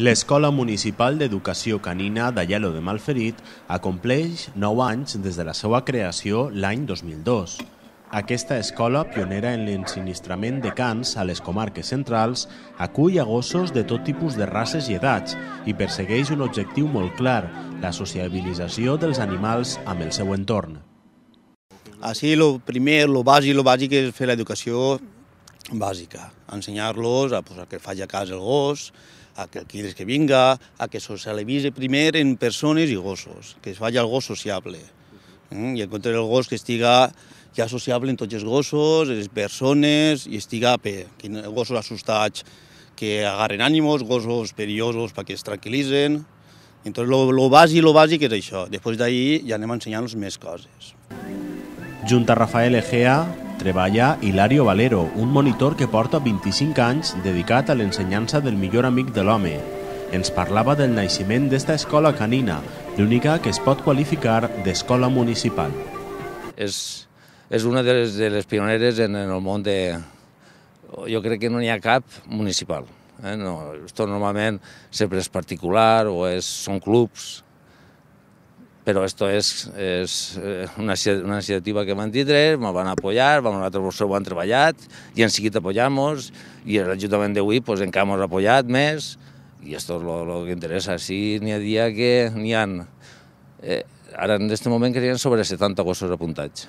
L'Escola Municipal d'Educació Canina d'Aielo de Malferit acompleix 9 anys des de la seva creació l'any 2002. Aquesta escola, pionera en l'ensinistrament de cans a les comarques centrals, acull a gossos de tot tipus de races i edats i persegueix un objectiu molt clar, la sociabilització dels animals amb el seu entorn. Així, lo primer, lo bàsic, lo bàsic és fer l'educació bàsica, ensenyar-los a, pues, a que faci a casa el gos, a que quides que vinga, a que socialitzi primer en persones i gossos, que es faci el gos sociable. Mm? I encontrar el gos que estiga ja sociable en tots els gossos, les persones, i estiga bé. Que gossos assustats que agarren ànimos, gossos perillosos perquè es tranquil·litzen. Entonces, lo, lo bàsic, lo bàsic és això. Després d'ahir ja anem ensenyant-los més coses. Junta Rafael Egea, treballa Hilario Valero, un monitor que porta 25 anys dedicat a l'ensenyança del millor amic de l'home. Ens parlava del naixement d'esta escola canina, l'única que es pot qualificar d'escola municipal. És, és una de les, de les pioneres en, en el món de... Jo crec que no n'hi ha cap municipal. Eh? No, normalment sempre és particular o és, són clubs, però esto és, és eh, una, una iniciativa que van tindre, me van apoyar, nosaltres ho han treballat i han seguit apoyant-nos i l'Ajuntament d'avui pues, encara ens ha apoyat més i esto és lo, que interessa. Sí, n'hi ha dia que n'hi ha... Eh, ara, en aquest moment, ha sobre 70 gossos apuntats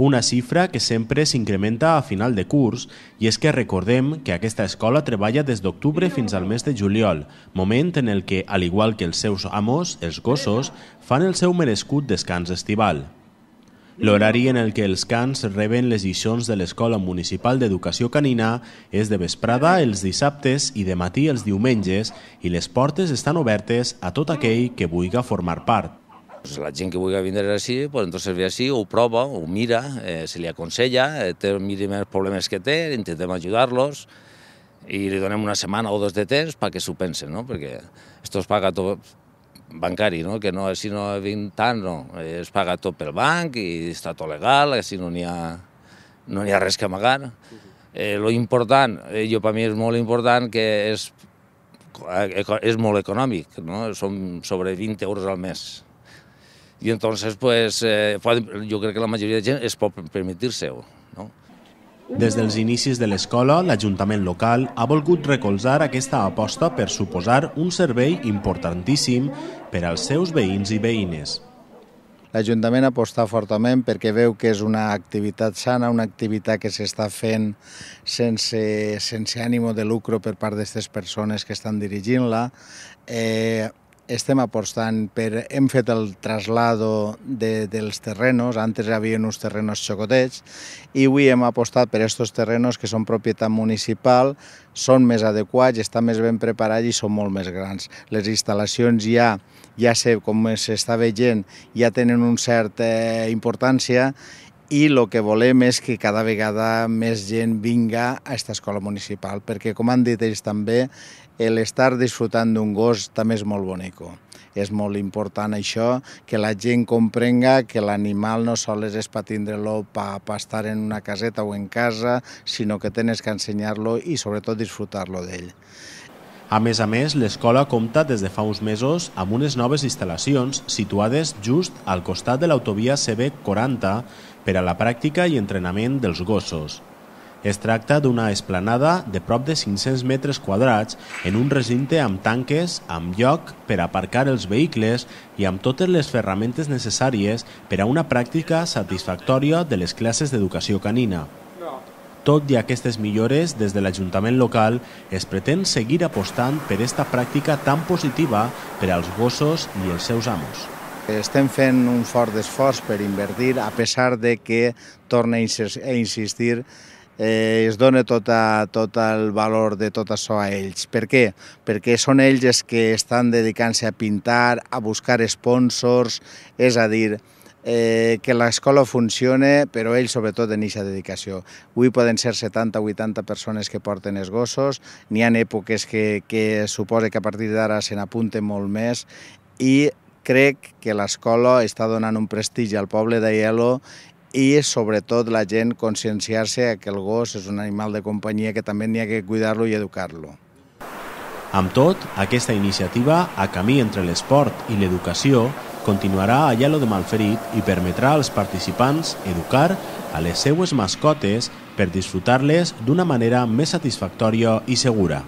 una xifra que sempre s'incrementa a final de curs i és que recordem que aquesta escola treballa des d'octubre fins al mes de juliol, moment en el que, al igual que els seus amos, els gossos, fan el seu merescut descans estival. L'horari en el que els cans reben les lliçons de l'Escola Municipal d'Educació Canina és de vesprada els dissabtes i de matí els diumenges i les portes estan obertes a tot aquell que vulgui formar part. Pues la gent que vulgui vindre així, pues entonces ve així, ho prova, ho mira, eh, se li aconsella, eh, té, miri els problemes que té, intentem ajudar-los i li donem una setmana o dos de temps perquè s'ho pensen, no? perquè esto es paga tot bancari, no? que no, si no 20 tant, no, es paga tot pel banc i està tot legal, així no n'hi ha, no hi ha res que amagar. Eh, lo important, eh, jo per mi és molt important que és, eh, és molt econòmic, no? són sobre 20 euros al mes y entonces pues eh, yo creo que la majoria de gent es pot permetir-se-ho. No? Des dels inicis de l'escola, l'Ajuntament local ha volgut recolzar aquesta aposta per suposar un servei importantíssim per als seus veïns i veïnes. L'Ajuntament aposta fortament perquè veu que és una activitat sana, una activitat que s'està fent sense, sense ànimo de lucro per part d'aquestes persones que estan dirigint-la. Eh, estem apostant per... Hem fet el traslado de, dels terrenos, antes hi havia uns terrenos xocotets, i avui hem apostat per aquests terrenos que són propietat municipal, són més adequats, estan més ben preparats i són molt més grans. Les instal·lacions ja, ja sé, com s'està veient, ja tenen una certa importància i el que volem és que cada vegada més gent vinga a aquesta escola municipal, perquè, com han dit ells també, l'estar disfrutant d'un gos també és molt bonico. És molt important això, que la gent comprenga que l'animal no sols és per tindre-lo per estar en una caseta o en casa, sinó que tens que ensenyar-lo i sobretot disfrutar-lo d'ell. A més a més, l'escola compta des de fa uns mesos amb unes noves instal·lacions situades just al costat de l'autovia CB 40 per a la pràctica i entrenament dels gossos. Es tracta d'una esplanada de prop de 500 metres quadrats en un recinte amb tanques, amb lloc per aparcar els vehicles i amb totes les ferramentes necessàries per a una pràctica satisfactòria de les classes d'educació canina. Tot i aquestes millores, des de l'Ajuntament local es pretén seguir apostant per esta pràctica tan positiva per als gossos i els seus amos. Estem fent un fort esforç per invertir, a pesar de que, torna a insistir, eh, es dona tota, tot el valor de tot això a ells. Per què? Perquè són ells els que estan dedicant-se a pintar, a buscar sponsors, és a dir, eh, que l'escola funcione, però ells sobretot en aquesta dedicació. Avui poden ser 70 o 80 persones que porten els gossos, n'hi ha èpoques que, que suposa que a partir d'ara se n'apunten molt més i crec que l'escola està donant un prestigi al poble d'Aielo i sobretot la gent conscienciar-se que el gos és un animal de companyia que també n'hi ha que cuidar-lo i educar-lo. Amb tot, aquesta iniciativa, a camí entre l'esport i l'educació, continuarà a Llalo de Malferit i permetrà als participants educar a les seues mascotes per disfrutar-les d'una manera més satisfactòria i segura.